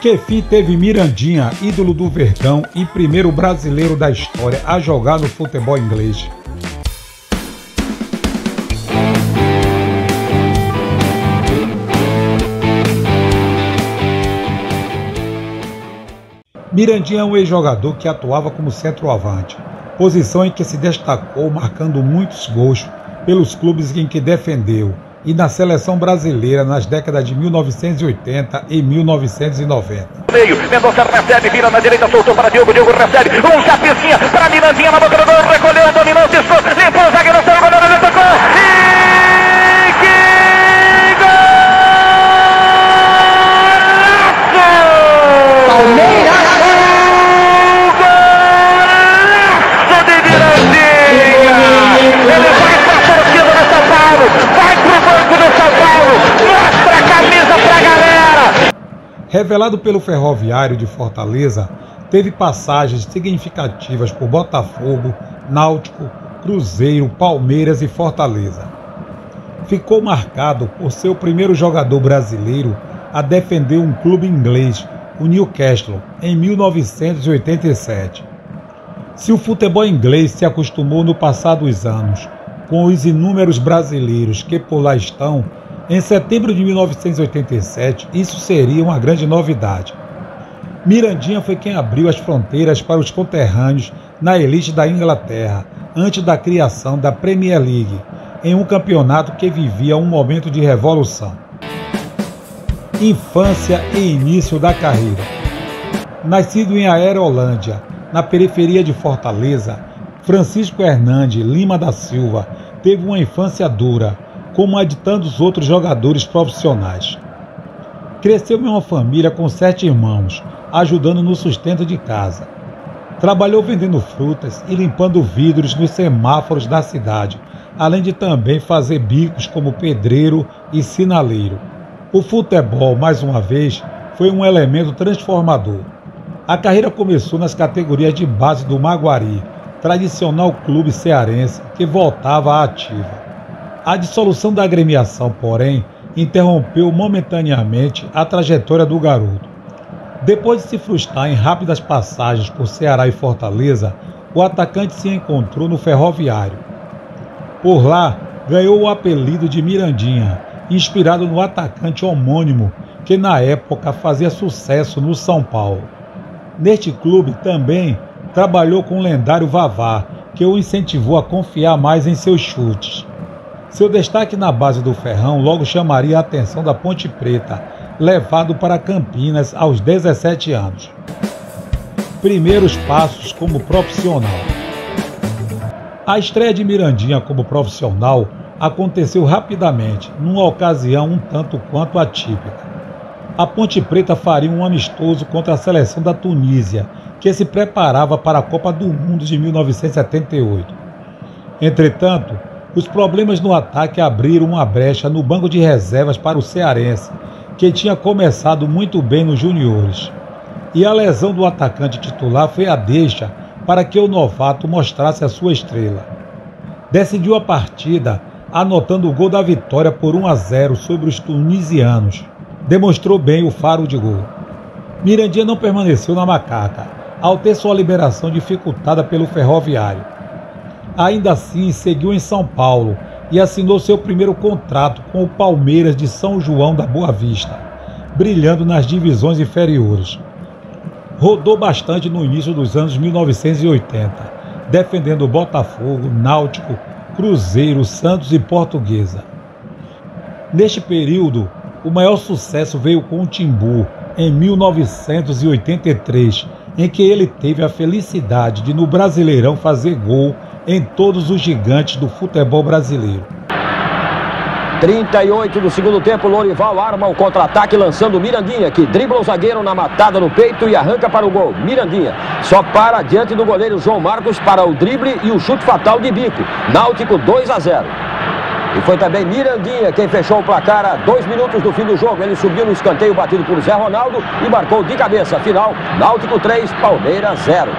Que fim teve Mirandinha, ídolo do Verdão e primeiro brasileiro da história a jogar no futebol inglês? Mirandinha é um ex-jogador que atuava como centroavante, posição em que se destacou marcando muitos gols pelos clubes em que defendeu e na seleção brasileira nas décadas de 1980 e 1990. Meio, Mendonça recebe, vira na direita, soltou para Diogo, Diogo recebe, para Mirandinha na boca do gol, recolheu a Revelado pelo Ferroviário de Fortaleza, teve passagens significativas por Botafogo, Náutico, Cruzeiro, Palmeiras e Fortaleza. Ficou marcado por ser o primeiro jogador brasileiro a defender um clube inglês, o Newcastle, em 1987. Se o futebol inglês se acostumou no passado dos anos com os inúmeros brasileiros que por lá estão, em setembro de 1987 isso seria uma grande novidade. Mirandinha foi quem abriu as fronteiras para os conterrâneos na elite da Inglaterra, antes da criação da Premier League, em um campeonato que vivia um momento de revolução. Infância e início da carreira. Nascido em Aerolândia, na periferia de Fortaleza, Francisco Hernandes Lima da Silva teve uma infância dura, como a de tantos outros jogadores profissionais. Cresceu em uma família com sete irmãos, ajudando no sustento de casa. Trabalhou vendendo frutas e limpando vidros nos semáforos da cidade, além de também fazer bicos como pedreiro e sinaleiro. O futebol, mais uma vez, foi um elemento transformador. A carreira começou nas categorias de base do Maguari, tradicional clube cearense que voltava à ativa. A dissolução da agremiação, porém, interrompeu momentaneamente a trajetória do garoto. Depois de se frustrar em rápidas passagens por Ceará e Fortaleza, o atacante se encontrou no Ferroviário. Por lá, ganhou o apelido de Mirandinha, inspirado no atacante homônimo que na época fazia sucesso no São Paulo. Neste clube também trabalhou com o lendário Vavá, que o incentivou a confiar mais em seus chutes. Seu destaque na base do Ferrão logo chamaria a atenção da Ponte Preta, levado para Campinas aos 17 anos. Primeiros passos como profissional. A estreia de Mirandinha como profissional aconteceu rapidamente, numa ocasião um tanto quanto atípica. A Ponte Preta faria um amistoso contra a seleção da Tunísia, que se preparava para a Copa do Mundo de 1978. Entretanto, os problemas no ataque abriram uma brecha no banco de reservas para o cearense, que tinha começado muito bem nos juniores. E a lesão do atacante titular foi a deixa para que o novato mostrasse a sua estrela. Decidiu a partida anotando o gol da vitória por 1 a 0 sobre os tunisianos. Demonstrou bem o faro de gol. Mirandinha não permaneceu na macaca, ao ter sua liberação dificultada pelo ferroviário. Ainda assim, seguiu em São Paulo e assinou seu primeiro contrato com o Palmeiras de São João da Boa Vista, brilhando nas divisões inferiores. Rodou bastante no início dos anos 1980, defendendo Botafogo, Náutico, Cruzeiro, Santos e Portuguesa. Neste período, o maior sucesso veio com o Timbu, em 1983, em que ele teve a felicidade de no Brasileirão fazer gol em todos os gigantes do futebol brasileiro. 38 do segundo tempo, Lorival arma o contra-ataque lançando Mirandinha, que dribla o zagueiro na matada no peito e arranca para o gol. Mirandinha só para diante do goleiro João Marcos para o drible e o chute fatal de bico. Náutico 2 a 0. E foi também Mirandinha quem fechou o placar a dois minutos do fim do jogo. Ele subiu no escanteio batido por Zé Ronaldo e marcou de cabeça. Final, Náutico 3, Palmeiras 0.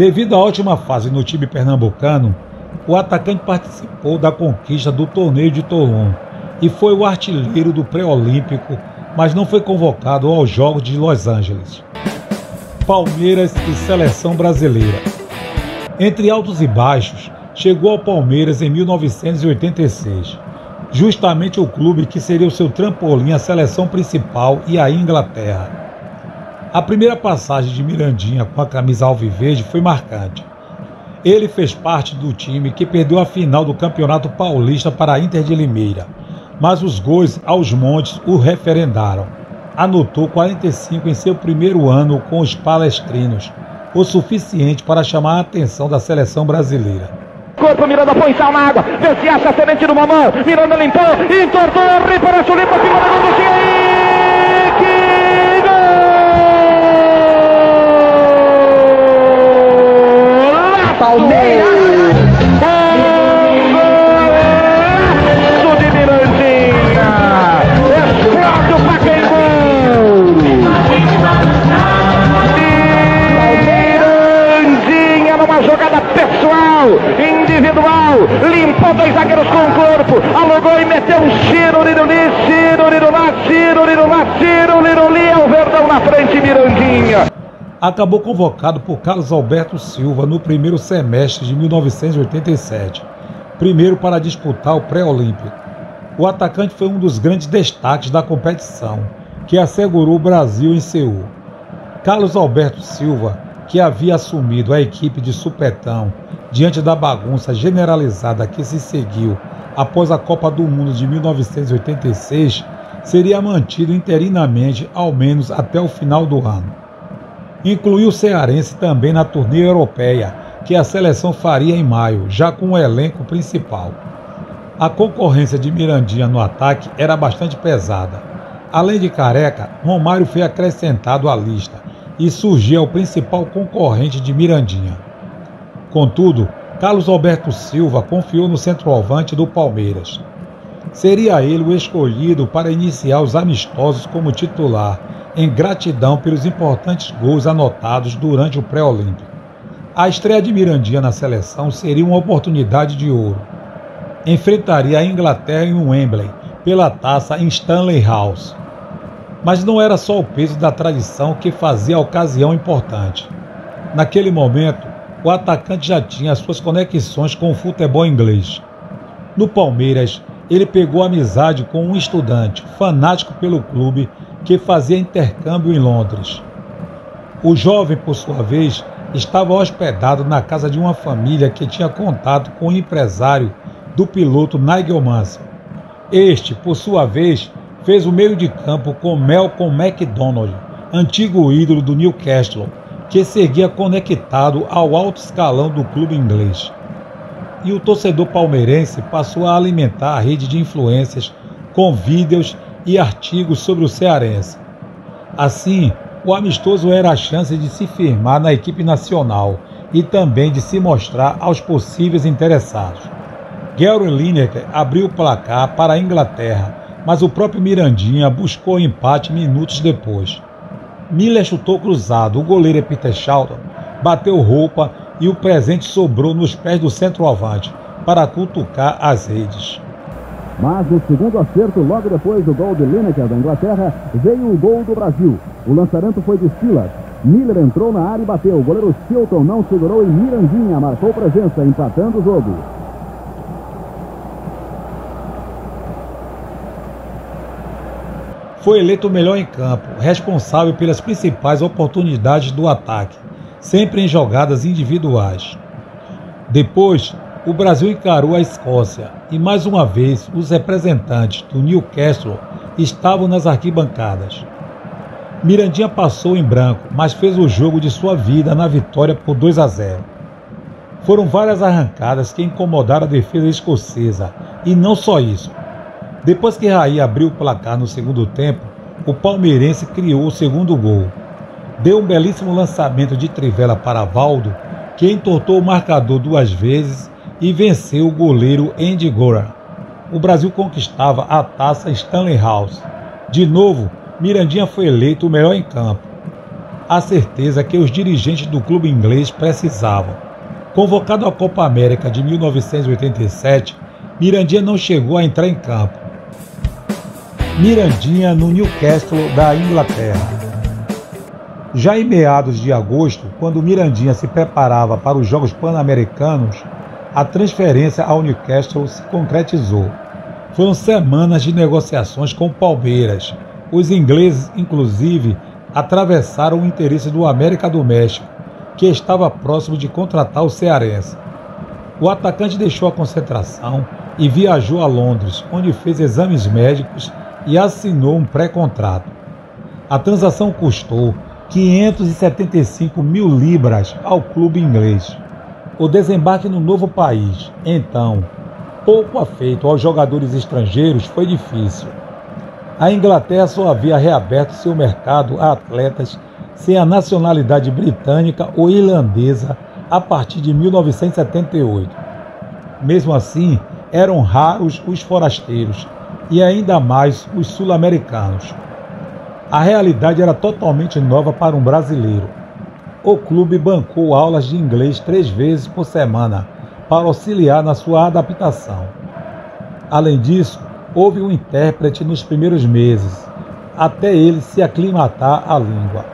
Devido à ótima fase no time pernambucano, o atacante participou da conquista do torneio de Toulon e foi o artilheiro do pré-olímpico mas não foi convocado aos Jogos de Los Angeles. Palmeiras e seleção brasileira. Entre altos e baixos, chegou ao Palmeiras em 1986, justamente o clube que seria o seu trampolim à seleção principal e à Inglaterra. A primeira passagem de Mirandinha com a camisa alviverde foi marcante. Ele fez parte do time que perdeu a final do Campeonato Paulista para a Inter de Limeira, mas os gols aos montes o referendaram. Anotou 45 em seu primeiro ano com os palestrinos, o suficiente para chamar a atenção da seleção brasileira. Corpo, Miranda põe sal na água, acha a semente numa mão, Miranda limpou, entortou, reparece o limpa, segura a mão Palmeiras! individual, limpou dois zagueiros com o corpo, alugou e meteu um Ciro Liruli, Ciro Lirulá, Ciro Lirulá, Ciro Liruli, é o Verdão na frente, Mirandinha. Acabou convocado por Carlos Alberto Silva no primeiro semestre de 1987, primeiro para disputar o pré-olímpico. O atacante foi um dos grandes destaques da competição, que assegurou o Brasil em Seul. Carlos Alberto Silva, que havia assumido a equipe de supetão diante da bagunça generalizada que se seguiu após a Copa do Mundo de 1986, seria mantido interinamente ao menos até o final do ano. Incluiu o cearense também na turnê europeia, que a seleção faria em maio, já com o elenco principal. A concorrência de Mirandinha no ataque era bastante pesada. Além de Careca, Romário foi acrescentado à lista e surgia o principal concorrente de Mirandinha. Contudo, Carlos Alberto Silva confiou no centroavante do Palmeiras. Seria ele o escolhido para iniciar os amistosos como titular, em gratidão pelos importantes gols anotados durante o pré-olímpico. A estreia de Mirandinha na seleção seria uma oportunidade de ouro. Enfrentaria a Inglaterra em Wembley pela taça em Stanley House. Mas não era só o peso da tradição que fazia a ocasião importante. Naquele momento, o atacante já tinha suas conexões com o futebol inglês. No Palmeiras, ele pegou amizade com um estudante fanático pelo clube que fazia intercâmbio em Londres. O jovem, por sua vez, estava hospedado na casa de uma família que tinha contato com o empresário do piloto Nigel Mansell. Este, por sua vez, fez o meio de campo com Malcolm McDonald, antigo ídolo do Newcastle, que seguia conectado ao alto escalão do clube inglês. E o torcedor palmeirense passou a alimentar a rede de influências com vídeos e artigos sobre o cearense. Assim, o amistoso era a chance de se firmar na equipe nacional e também de se mostrar aos possíveis interessados. Gary Lineker abriu o placar para a Inglaterra, mas o próprio Mirandinha buscou empate minutos depois. Miller chutou cruzado, o goleiro é Peter Charlton bateu roupa e o presente sobrou nos pés do centroavante para cutucar as redes. Mas o segundo acerto, logo depois do gol de Lineker da Inglaterra, veio o gol do Brasil. O lançamento foi de Silas. Miller entrou na área e bateu. O goleiro Chilton não segurou e Mirandinha marcou presença, empatando o jogo. foi eleito o melhor em campo, responsável pelas principais oportunidades do ataque, sempre em jogadas individuais. Depois, o Brasil encarou a Escócia e mais uma vez os representantes do Newcastle estavam nas arquibancadas. Mirandinha passou em branco, mas fez o jogo de sua vida na vitória por 2 a 0. Foram várias arrancadas que incomodaram a defesa escocesa, e não só isso. Depois que Raí abriu o placar no segundo tempo, o palmeirense criou o segundo gol. Deu um belíssimo lançamento de trivela para Valdo, que entortou o marcador duas vezes e venceu o goleiro Andy Gora. O Brasil conquistava a taça Stanley House. De novo, Mirandinha foi eleito o melhor em campo. A certeza que os dirigentes do clube inglês precisavam. Convocado à Copa América de 1987, Mirandinha não chegou a entrar em campo Mirandinha no Newcastle da Inglaterra. Já em meados de agosto, quando Mirandinha se preparava para os Jogos Pan-Americanos, a transferência ao Newcastle se concretizou. Foram semanas de negociações com o Palmeiras. Os ingleses, inclusive, atravessaram o interesse do América do México, que estava próximo de contratar o cearense. O atacante deixou a concentração e viajou a Londres, onde fez exames médicos e assinou um pré-contrato. A transação custou 575 mil libras ao clube inglês. O desembarque no novo país, então, pouco afeito aos jogadores estrangeiros, foi difícil. A Inglaterra só havia reaberto seu mercado a atletas sem a nacionalidade britânica ou irlandesa a partir de 1978. Mesmo assim, eram raros os forasteiros e ainda mais os sul-americanos. A realidade era totalmente nova para um brasileiro. O clube bancou aulas de inglês três vezes por semana para auxiliar na sua adaptação. Além disso, houve um intérprete nos primeiros meses, até ele se aclimatar à língua.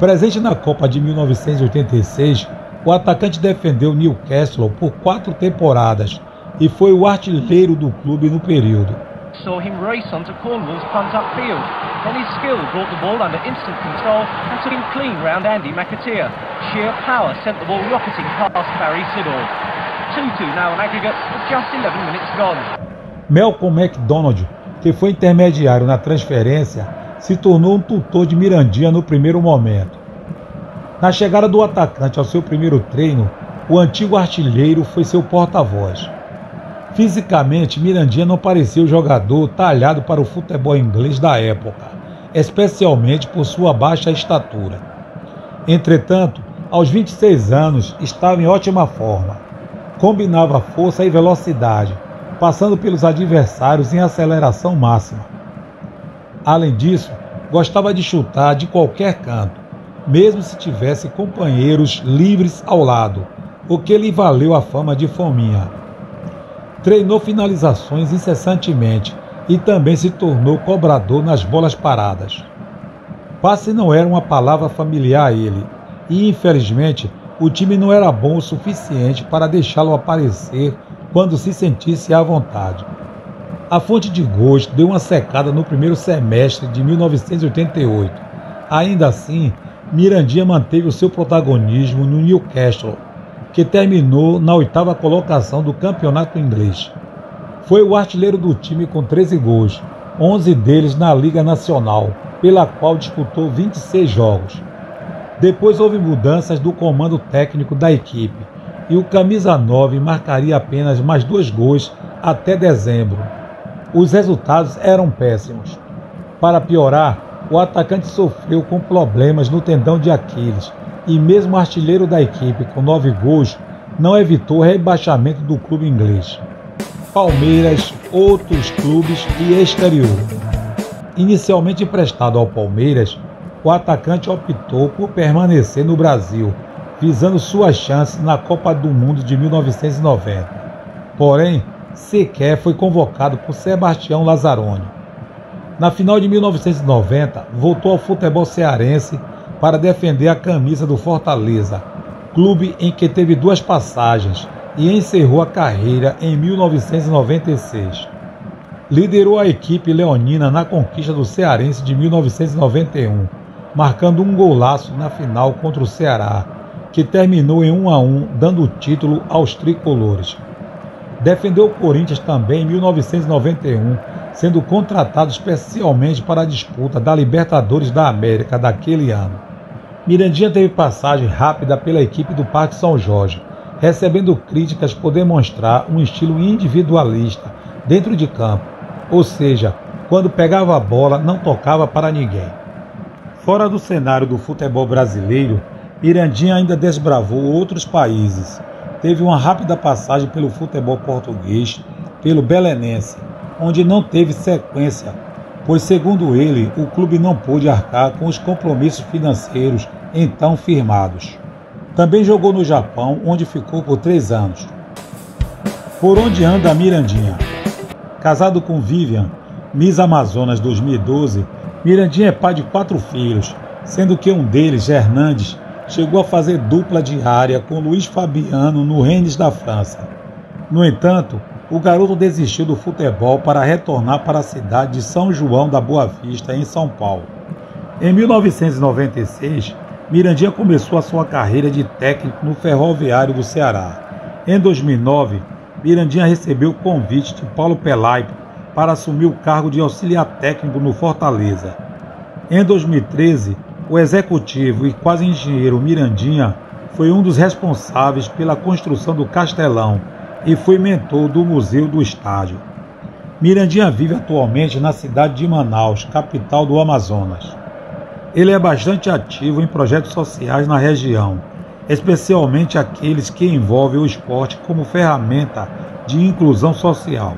Presente na Copa de 1986, o atacante defendeu Newcastle por quatro temporadas e foi o artilheiro do clube no período. Saw him race onto Cornwall's punt upfield. Then his skill brought the ball under instant control and took him clean round Andy McAteer. Sheer power sent the ball rocketing past Barry Siddle. 2-2 now an aggregate with just 11 minutes gone. Malcolm McDonald, que foi intermediário na transferência, se tornou um tutor de Mirandinha no primeiro momento. Na chegada do atacante ao seu primeiro treino, o antigo artilheiro foi seu porta-voz. Fisicamente, Mirandinha não parecia o jogador talhado para o futebol inglês da época, especialmente por sua baixa estatura. Entretanto, aos 26 anos, estava em ótima forma. Combinava força e velocidade, passando pelos adversários em aceleração máxima. Além disso, gostava de chutar de qualquer canto, mesmo se tivesse companheiros livres ao lado, o que lhe valeu a fama de fominha. Treinou finalizações incessantemente e também se tornou cobrador nas bolas paradas. Passe não era uma palavra familiar a ele, e infelizmente o time não era bom o suficiente para deixá-lo aparecer quando se sentisse à vontade. A fonte de gols deu uma secada no primeiro semestre de 1988. Ainda assim, Mirandinha manteve o seu protagonismo no Newcastle, que terminou na oitava colocação do campeonato inglês. Foi o artilheiro do time com 13 gols, 11 deles na Liga Nacional, pela qual disputou 26 jogos. Depois houve mudanças do comando técnico da equipe e o camisa 9 marcaria apenas mais dois gols até dezembro. Os resultados eram péssimos. Para piorar, o atacante sofreu com problemas no tendão de Aquiles e mesmo artilheiro da equipe com nove gols, não evitou o rebaixamento do clube inglês. Palmeiras, outros clubes e exterior. Inicialmente emprestado ao Palmeiras, o atacante optou por permanecer no Brasil, visando suas chances na Copa do Mundo de 1990. Porém, sequer foi convocado por Sebastião Lazzaroni. Na final de 1990, voltou ao futebol cearense para defender a camisa do Fortaleza, clube em que teve duas passagens e encerrou a carreira em 1996. Liderou a equipe leonina na conquista do Cearense de 1991, marcando um golaço na final contra o Ceará, que terminou em 1 a 1, dando o título aos tricolores. Defendeu o Corinthians também em 1991, sendo contratado especialmente para a disputa da Libertadores da América daquele ano. Mirandinha teve passagem rápida pela equipe do Parque São Jorge, recebendo críticas por demonstrar um estilo individualista dentro de campo, ou seja, quando pegava a bola não tocava para ninguém. Fora do cenário do futebol brasileiro, Mirandinha ainda desbravou outros países. Teve uma rápida passagem pelo futebol português, pelo belenense, onde não teve sequência, pois, segundo ele, o clube não pôde arcar com os compromissos financeiros então firmados. Também jogou no Japão, onde ficou por três anos. Por onde anda a Mirandinha? Casado com Vivian, Miss Amazonas 2012, Mirandinha é pai de quatro filhos, sendo que um deles, Hernandes, chegou a fazer dupla diária com Luiz Fabiano no Rennes da França. No entanto, o garoto desistiu do futebol para retornar para a cidade de São João da Boa Vista, em São Paulo. Em 1996, Mirandinha começou a sua carreira de técnico no Ferroviário do Ceará. Em 2009, Mirandinha recebeu o convite de Paulo Pelaipe para assumir o cargo de auxiliar técnico no Fortaleza. Em 2013, o executivo e quase engenheiro Mirandinha foi um dos responsáveis pela construção do Castelão e foi mentor do Museu do Estádio. Mirandinha vive atualmente na cidade de Manaus, capital do Amazonas. Ele é bastante ativo em projetos sociais na região, especialmente aqueles que envolvem o esporte como ferramenta de inclusão social.